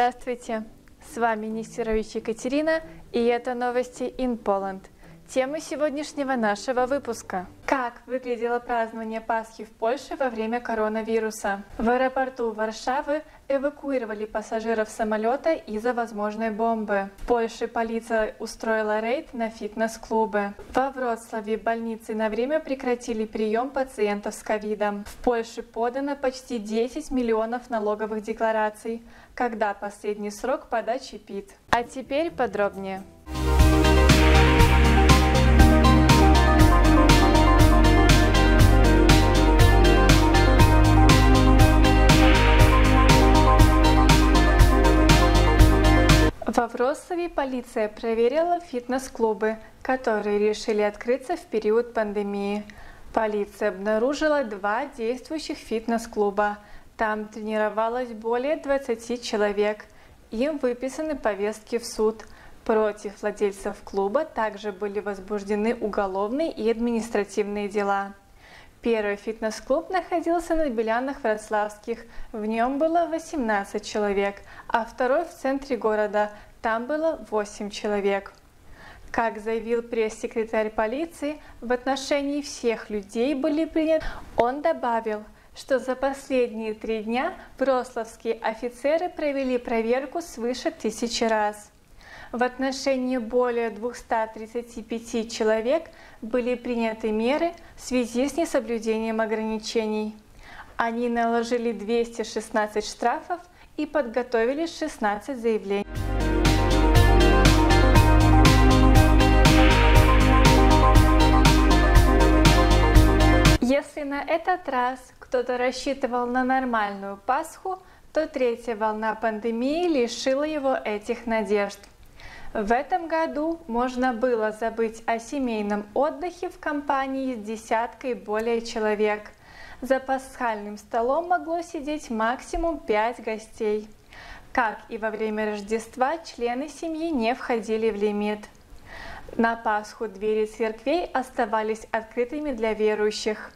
Здравствуйте, с вами Нестерович Екатерина, и это новости in Poland. Тема сегодняшнего нашего выпуска. Как выглядело празднование Пасхи в Польше во время коронавируса? В аэропорту Варшавы эвакуировали пассажиров самолета из-за возможной бомбы. В Польше полиция устроила рейд на фитнес-клубы. Во Вроцлаве больницы на время прекратили прием пациентов с ковидом. В Польше подано почти 10 миллионов налоговых деклараций. Когда последний срок подачи ПИТ? А теперь подробнее. Во Вроцлаве полиция проверила фитнес-клубы, которые решили открыться в период пандемии. Полиция обнаружила два действующих фитнес-клуба. Там тренировалось более 20 человек. Им выписаны повестки в суд. Против владельцев клуба также были возбуждены уголовные и административные дела. Первый фитнес-клуб находился на Белянах Вроцлавских. В нем было 18 человек, а второй в центре города. Там было 8 человек. Как заявил пресс-секретарь полиции, в отношении всех людей были приняты. Он добавил, что за последние три дня вроцлавские офицеры провели проверку свыше тысячи раз. В отношении более 235 человек были приняты меры в связи с несоблюдением ограничений. Они наложили 216 штрафов и подготовили 16 заявлений. Если на этот раз кто-то рассчитывал на нормальную Пасху, то третья волна пандемии лишила его этих надежд. В этом году можно было забыть о семейном отдыхе в компании с десяткой более человек. За пасхальным столом могло сидеть максимум 5 гостей. Как и во время Рождества, члены семьи не входили в лимит. На Пасху двери церквей оставались открытыми для верующих.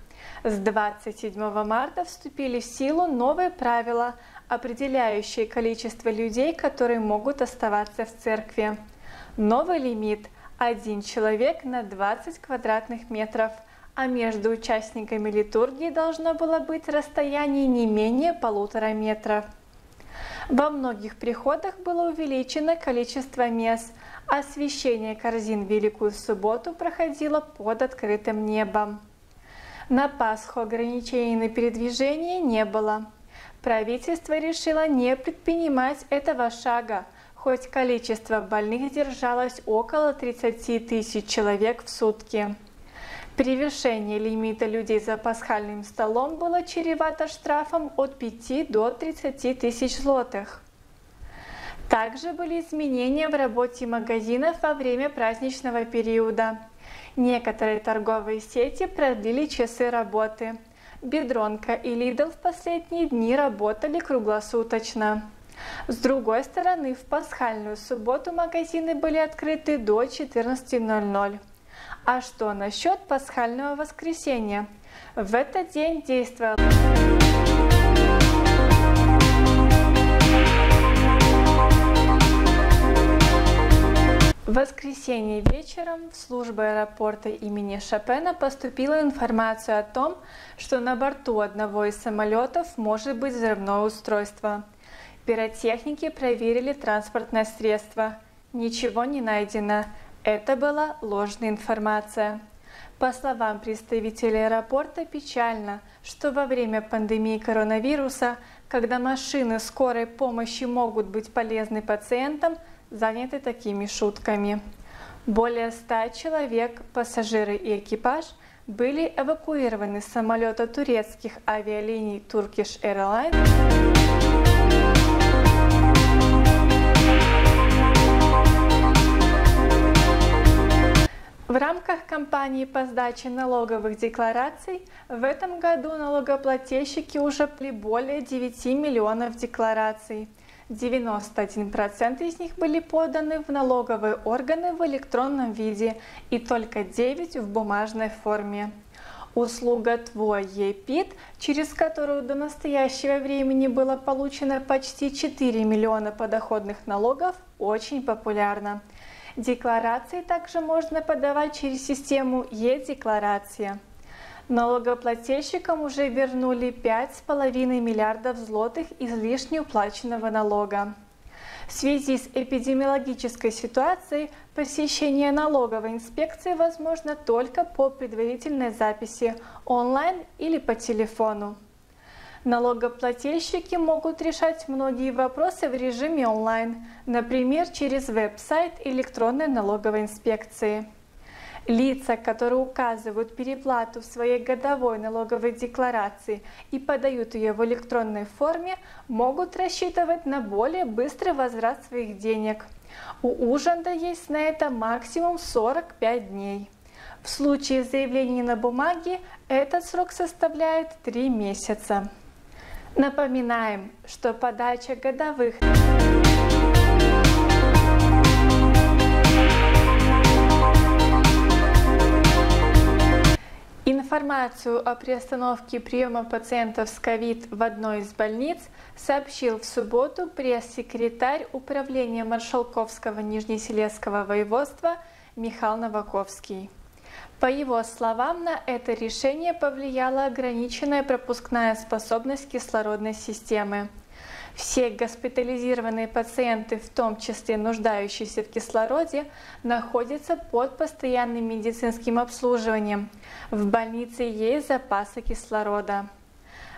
С 27 марта вступили в силу новые правила – определяющее количество людей, которые могут оставаться в церкви. Новый лимит – один человек на 20 квадратных метров, а между участниками литургии должно было быть расстояние не менее полутора метров. Во многих приходах было увеличено количество мест, а освещение корзин в Великую Субботу проходило под открытым небом. На Пасху ограничений на передвижение не было. Правительство решило не предпринимать этого шага, хоть количество больных держалось около 30 тысяч человек в сутки. Превышение лимита людей за пасхальным столом было чревато штрафом от 5 до 30 тысяч злотых. Также были изменения в работе магазинов во время праздничного периода. Некоторые торговые сети продлили часы работы – Бедронка и Lidl в последние дни работали круглосуточно. С другой стороны, в пасхальную субботу магазины были открыты до 14.00. А что насчет пасхального воскресенья? В этот день действовал... В воскресенье вечером в службу аэропорта имени Шопена поступила информация о том, что на борту одного из самолетов может быть взрывное устройство. Пиротехники проверили транспортное средство. Ничего не найдено. Это была ложная информация. По словам представителей аэропорта, печально, что во время пандемии коронавируса, когда машины скорой помощи могут быть полезны пациентам, заняты такими шутками. Более ста человек, пассажиры и экипаж были эвакуированы с самолета турецких авиалиний Turkish Airlines. В рамках кампании по сдаче налоговых деклараций в этом году налогоплательщики уже более 9 миллионов деклараций – 91% из них были поданы в налоговые органы в электронном виде и только 9 в бумажной форме. Услуга «Твой ЕПИД», через которую до настоящего времени было получено почти 4 миллиона подоходных налогов, очень популярна. Декларации также можно подавать через систему «Е-декларация». Налогоплательщикам уже вернули 5,5 миллиардов злотых излишне уплаченного налога. В связи с эпидемиологической ситуацией посещение налоговой инспекции возможно только по предварительной записи онлайн или по телефону. Налогоплательщики могут решать многие вопросы в режиме онлайн, например, через веб-сайт электронной налоговой инспекции. Лица, которые указывают переплату в своей годовой налоговой декларации и подают ее в электронной форме, могут рассчитывать на более быстрый возврат своих денег. У Ужанда есть на это максимум 45 дней. В случае заявления на бумаге этот срок составляет 3 месяца. Напоминаем, что подача годовых Информацию о приостановке приема пациентов с ковид в одной из больниц сообщил в субботу пресс-секретарь Управления Маршалковского Нижнесилезского воеводства Михаил Новаковский. По его словам, на это решение повлияла ограниченная пропускная способность кислородной системы – все госпитализированные пациенты, в том числе нуждающиеся в кислороде, находятся под постоянным медицинским обслуживанием. В больнице есть запасы кислорода.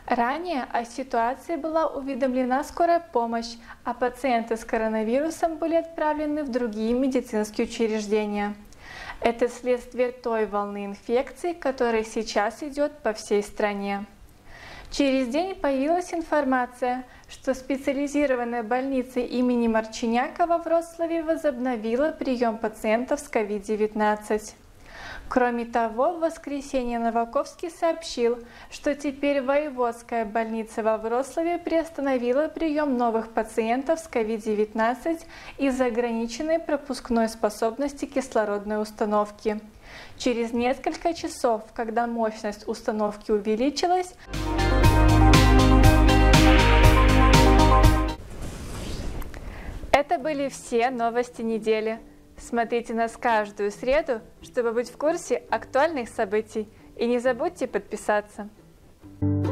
Ранее о ситуации была уведомлена скорая помощь, а пациенты с коронавирусом были отправлены в другие медицинские учреждения. Это следствие той волны инфекции, которая сейчас идет по всей стране. Через день появилась информация, что специализированная больница имени Марчинякова в Вроцлаве возобновила прием пациентов с COVID-19. Кроме того, в воскресенье Новаковский сообщил, что теперь воеводская больница во Вроцлаве приостановила прием новых пациентов с COVID-19 из-за ограниченной пропускной способности кислородной установки. Через несколько часов, когда мощность установки увеличилась, Это были все новости недели. Смотрите нас каждую среду, чтобы быть в курсе актуальных событий. И не забудьте подписаться. thank you